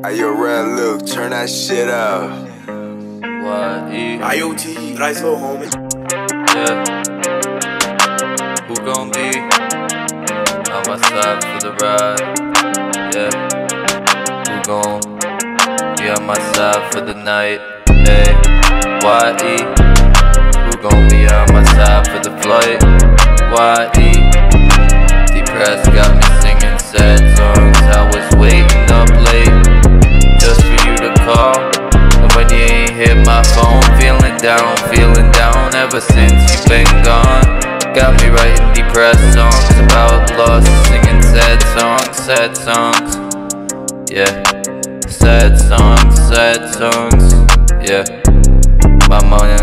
Hey, yo, Red Luke, turn that shit up. What? E? IoT, nice little homie. Yeah. Who gon' be on my side for the ride? Yeah. Who gon' be on my side for the night? Hey. Y-E. Who gon' be on my side for the flight? Y-E. Depressed down, feeling down ever since you've been gone. Got me writing depressed songs about loss, singing sad songs, sad songs. Yeah, sad songs, sad songs. Yeah, my money,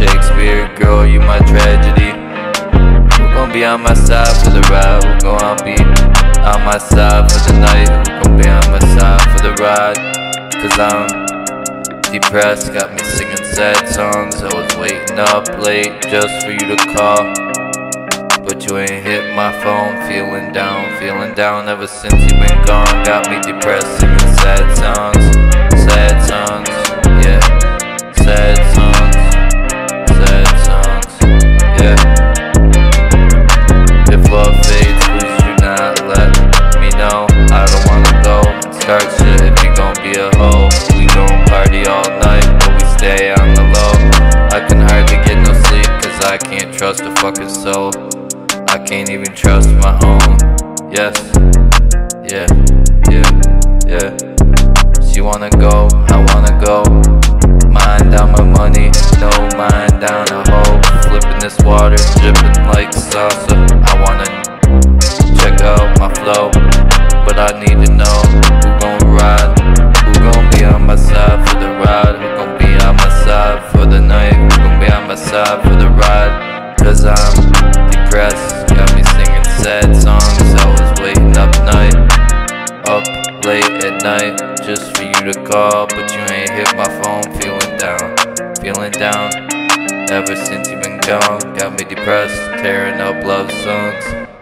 Shakespeare, girl, you my tragedy. Who gon' be on my side for the ride? Who gon' be on my side for the night? Who gon' be on my side for the ride? Cause I'm depressed, got me singing sad songs. I was waiting up late just for you to call. But you ain't hit my phone, feeling down, feeling down ever since you been gone. Got me depressed, singing sad songs, I can't trust a fucking soul. I can't even trust my own. Yes, yeah, yeah, yeah. She wanna go, I wanna for the ride. Cause I'm depressed, got me singing sad songs. I was waiting up night, up late at night, just for you to call. But you ain't hit my phone, feeling down, feeling down. Ever since you been gone, got me depressed, tearing up love songs.